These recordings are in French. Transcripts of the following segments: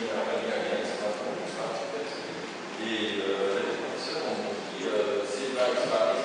Et euh, les professeurs ont dit, euh, c'est pas grave.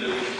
Thank you.